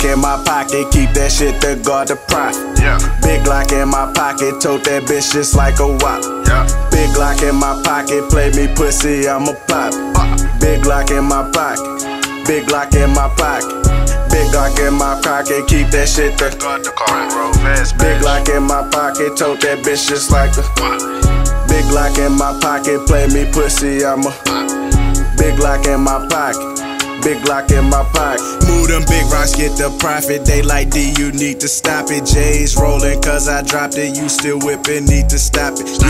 Glock in my pocket, keep that shit to guard the profit. Yeah, Big Glock in my pocket, tote that bitch just like a wop. yeah. Big Glock in my pocket, play me pussy, I'ma pop. Big Glock in my pocket, big Glock in my pocket. Big Glock in my pocket, keep that shit to Got the car and roll fast, Big. Glock in my pocket, tote that bitch just like a Big Glock in my pocket, play me pussy, I'ma Big Glock in my pocket. Big Glock in my pocket. Move them big rocks, get the profit. They like D, you need to stop it. J's rolling, cause I dropped it. You still whipping, need to stop it. Be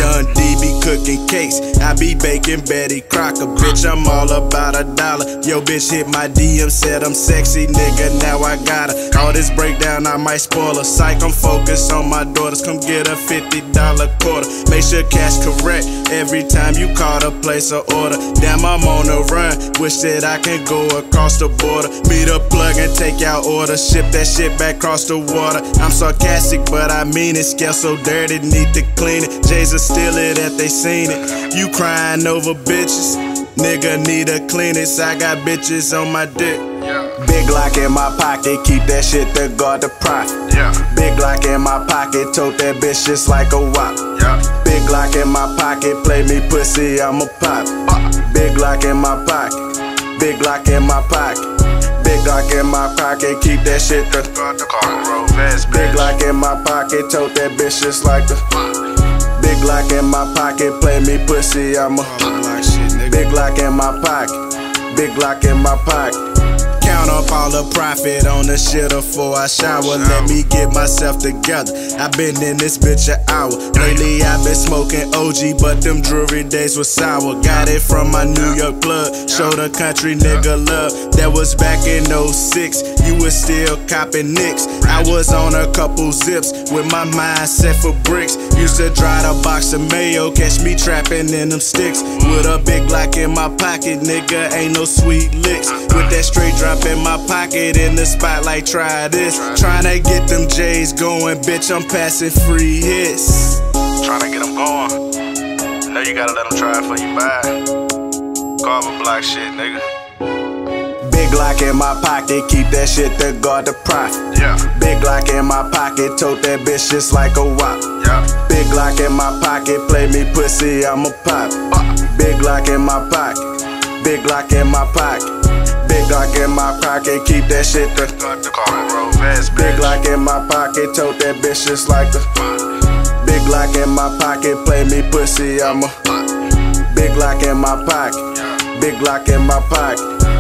cooking cakes. I be baking Betty Crocker. Bitch, I'm all about a dollar. Yo, bitch hit my DM, said I'm sexy, nigga. Now I got her. All this breakdown, I might spoil her. Psych, I'm focused on my daughters. Come get a $50 quarter. Make sure cash correct every time you call to place an order. Damn, I'm on the run. Wish that I can go across the border. Meet a plug and take out order. Ship that shit back across the water. I'm sarcastic, but I mean it. Scale so dirty, need to clean it. Jay's are still it they seen it. You crying over bitches. Nigga need a cleanest. I got bitches on my dick. Big Glock in my pocket, keep that shit to guard the profit. yeah, Big Glock in my pocket, tote that bitch just like a wop. yeah. Big Glock in my pocket, play me pussy, I'ma pop. Big Glock in my pocket, big Glock in my pocket. Big Glock in my pocket, keep that shit to Got the car and roll fast, Big. Glock in my pocket, tote that bitch just like a Big Glock in my pocket, play me pussy, I'ma Big Glock in my pocket, big Glock in my pocket. Count up all the profit on the shit before I shower. Let me get myself together. I've been in this bitch an hour. Lately I've been smoking OG, but them jewelry days was sour. Got it from my New York plug. Show the country nigga love. That was back in 06. You was still copping nicks. I was on a couple zips with my mind set for bricks. Used to dry the box of mayo, catch me trapping in them sticks. With a big Glock in my pocket, nigga, ain't no sweet licks. With that straight drop in my pocket, in the spotlight, try this. Tryna get them J's going, bitch, I'm passing free hits. Tryna get them going. Know you gotta let them try it before you buy. Carver block shit, nigga. Big Glock in my pocket, keep that shit to guard the profit. Yeah, Big Glock in my pocket, tote that bitch just like a wop. yeah. Big Glock in my pocket, play me pussy, I'ma pop. Big Glock in my pocket, big Glock in my pocket. Big Glock in my pocket, keep that shit to the car and roll fast, Big. Glock in my pocket, tote that bitch just like a Big Glock in my pocket, play me pussy, I'ma Big Glock in my pocket, big Glock in my pocket.